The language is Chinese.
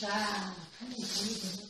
자, 한你입 이.